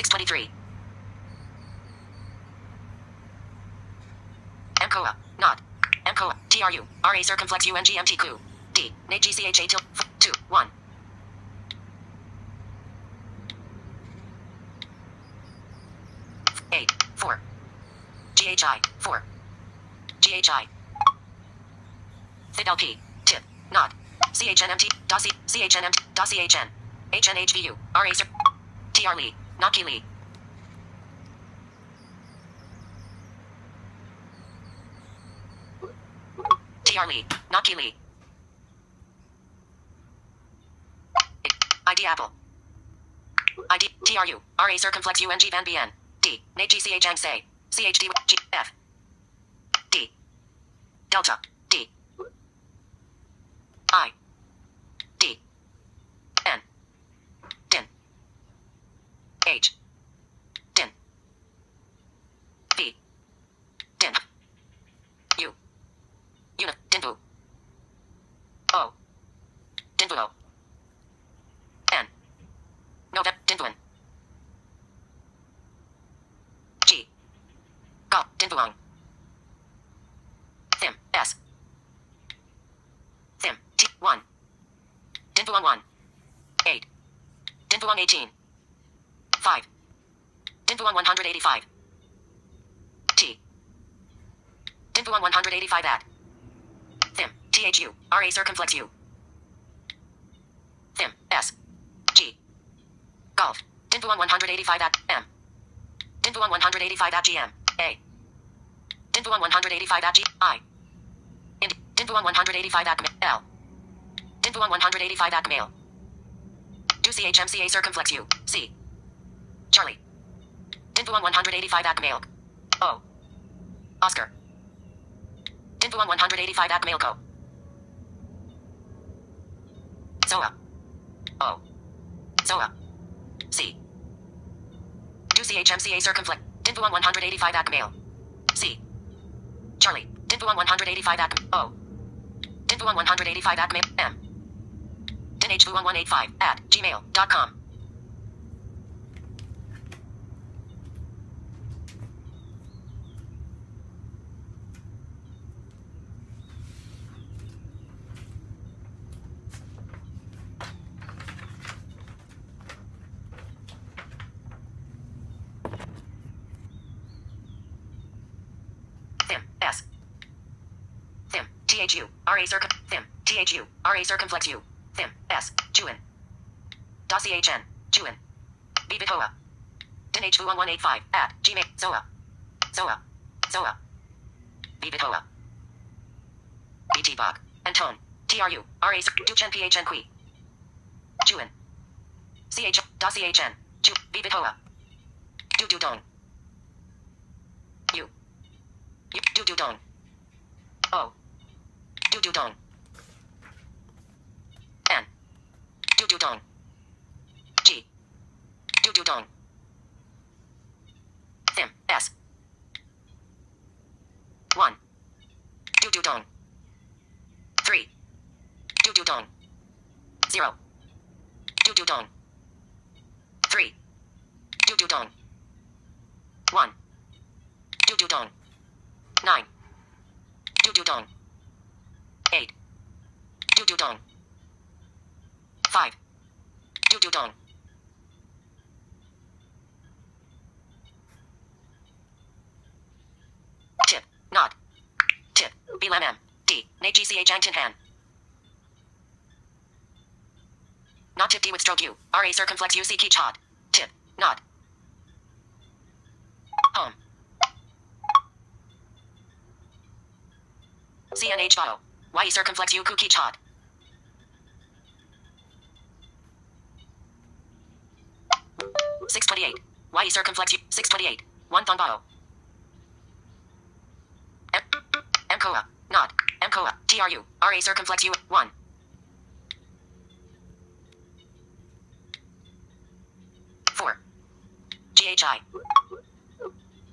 623. MCOA. Not. MCOA. TRU. RA circumflex UNGMT clue. D. Nate GCHA till 2. 1. Eight. Four. GHI. Four. GHI. Fidel P. Tip. Not. CHNMT. Dossi. CHNMT. Dossi HN. HNHVU. RA Cir- TR Lee. Naki Lee. TR Lee. Naki Lee. ID Apple. ID TRU. RA circumflex UNG Van BN. D. Nate GCH Ang Say. CHD G F. D. Delta. D. I. D. N. Din. H. Din. V. Din. U. Unit. Dinbu. O. Dinbuo. N. Novep. Dinbuan. G. Dinbuong. Thim. S. Thim. T. 1. Dinbuong 1. 8. Dinbuong 18. 5. Dinbuong 185. T. Dinbuong 185 at. Thim. THU. RA circumflex U. Thim. S. G. Golf. Dinbuong 185 at M. Dinbuong 185 at GM. A. Dinbuong 185 at G. I. Ind. Dinbuong 185 at L. Dinbuong 185 at Mail. Do CHMCA circumflex U. C. Charlie. Dinbuong 185 at Mail. O. Oscar. Dinbuong 185 at Mailco. Zoa. O. Zoa. C. Do CHMCA circumflex. Dinbuong 185 at Mail. C. Charlie. Dinbuong 185 at O. Dinbuong 185 at. M. Dinhvu1185 at gmail.com. Thim. S. Thim. THU. RA circum. Thim. THU. RA circumflex U. Thim. S. Chuin. Dossi HN. Chuin. Bibitoa. Dinhvu1185 at gmail. Zoa. Zoa. Zoa. Bibitoa. BT Bog. Anton. TRU. RA Duchen PHN Qui. Chuin. CH. Dossi HN. Chu. Bibitoa. Du Du Don. You. You do do don. Do do don. N. Do do don. G. Do do don. Thim. S. One. Do do don. Three. Do do don. Zero. Do do don. Three. Do do don. One. Do do don. Nine. Do do don. Do do don. Five. Do do don. Tip. Not. Tip. Bilam M. D. Nate GCH Angton Han. Not tip D with stroke U. RA circumflex UC key chod. Tip. Not. Home. CNH auto. Y circumflex U cookie chod. Six twenty eight. Y circumflex U six twenty eight. One thon bottle. M MCOA. Not. MCOA. TRU. RA circumflex U one. Four. GHI.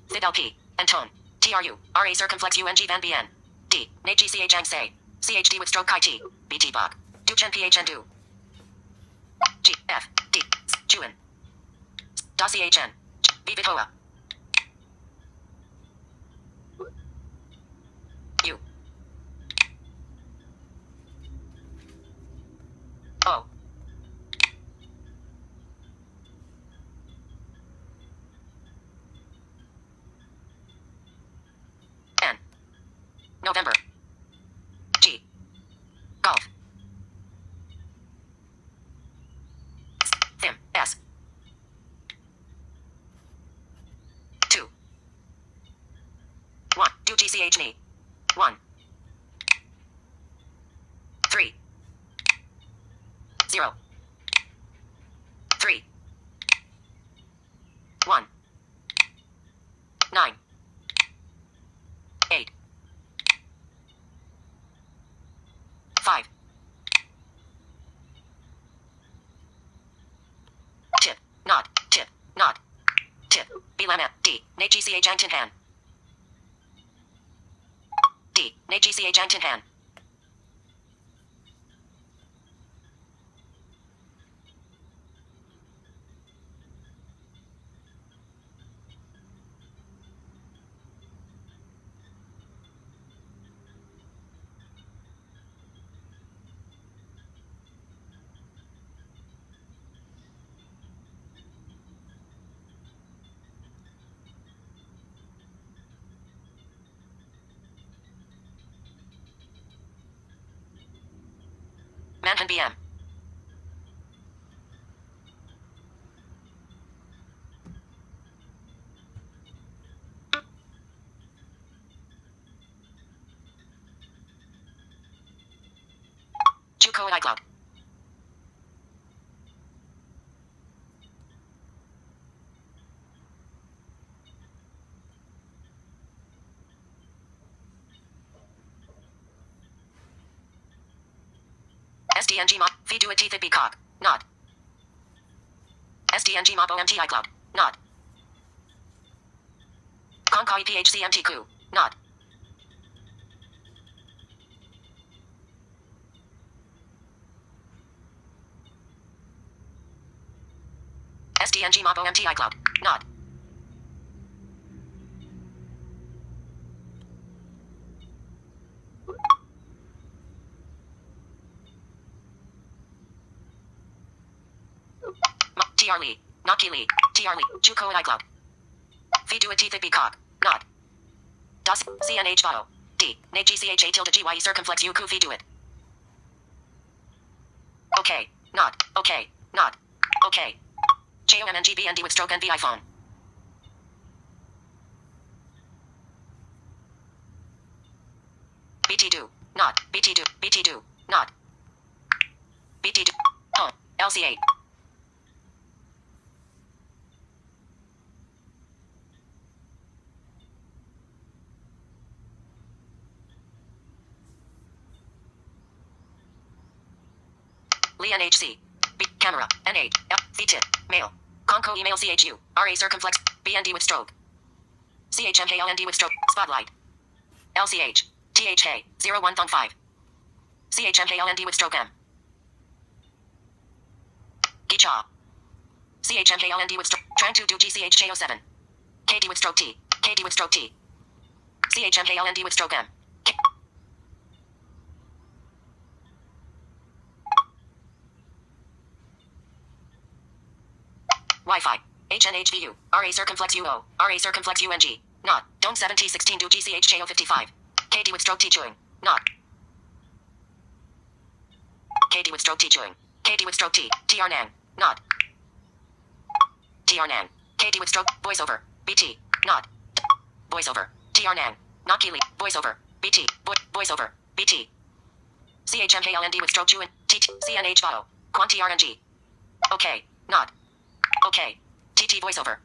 Fidel P. Anton. TRU. RA circumflex UNG Van BN. D. Nate GCH Ang Say. CHD with stroke Chi T. BT Bog. Duchen PHN Do. G. F. D. Chuin. Dossi HN. Bibitoa. U. O. N. November. G. Golf. Thim. S. Two. Do One. Three. Zero. Three. One. Nine. Eight. Five. Tip. Not. Tip. Not. Tip. Bilama. D. Nate GCH. D. Nate GCH Antinhan. Manhan BM. Juco and iCloud. SDNG mop. Feed a teeth it be cock. Not. SDNG mop OMT iCloud. Not. Conkai PHCMT coup. Not. SDNG mop OMT iCloud. Not. TR Lee. Naki Lee. TR Lee. Juco and iCloud. Feed a teeth it be cock. Not. Das. CNH Botto. D. Nate GCH A tilde GYE circumflex U feed to it. Okay. Not. Okay. Not. Okay. JOMNGBND with stroke and the iPhone. BT do. Not. BT do. BT do. Not. BT do. Home. LCA. Lee NHC. B. Camera. N8. F. C. Tip. Mail. Conco email CHU. RA circumflex. BND with stroke. CHMKLND with stroke. Spotlight. LCH. THA. 0115. CHMKLND with stroke M. Gicha. CHMKLND with stroke. Trying to do GCHJ07. KD with stroke T. KD with stroke T. CHMKLND with stroke M. Wi-Fi. HNHVU. RA circumflex UO. RA circumflex UNG. Not. Don't 7016 do GCHJO55. KD with stroke T chewing. Not. KD with stroke T chewing. KD with stroke T. TR Nan. Not. TR Nan. KD with stroke. Voiceover. BT. Not. Voiceover. TR Nan. Not Keely. Voiceover. BT. Vo- voiceover. BT. CHMKLND with stroke chewing. TT. CNH Botto. Quanti RNG. Okay. Not. Okay. TT voiceover.